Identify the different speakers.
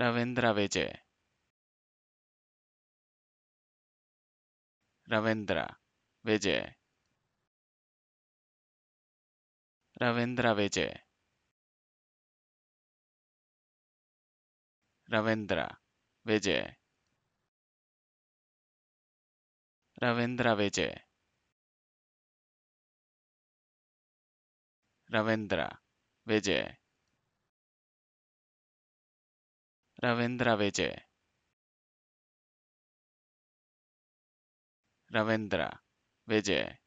Speaker 1: Ravindra विजय। Ravindra विजय। Ravindra विजय। Ravindra विजय। Ravindra विजय। Ravindra विजय। रविन्द्रा विजय। रविन्द्रा विजय।